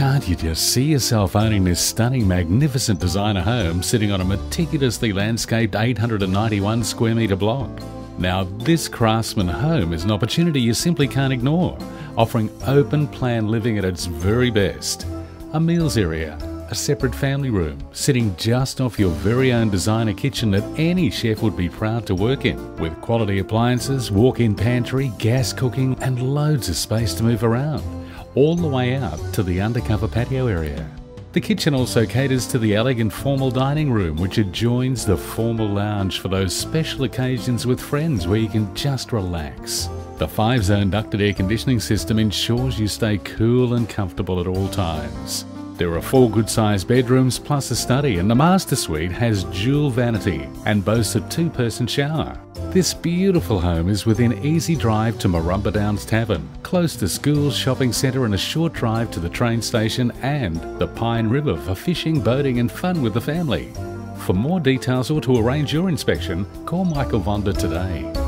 Can't you just see yourself owning this stunning, magnificent designer home sitting on a meticulously landscaped 891 square metre block? Now, this craftsman home is an opportunity you simply can't ignore, offering open plan living at its very best. A meals area, a separate family room, sitting just off your very own designer kitchen that any chef would be proud to work in, with quality appliances, walk in pantry, gas cooking, and loads of space to move around, all the way out to the undercover patio area. The kitchen also caters to the elegant formal dining room, which adjoins the formal lounge for those special occasions with friends where you can just relax. The five zone ducted air conditioning system ensures you stay cool and comfortable at all times. There are four good sized bedrooms plus a study, and the master suite has dual vanity and boasts a two person shower. This beautiful home is within easy drive to Murrumba Downs Tavern, close to schools, shopping centre, and a short drive to the train station and the Pine River for fishing, boating, and fun with the family. For more details or to arrange your inspection, call Michael Vonder today.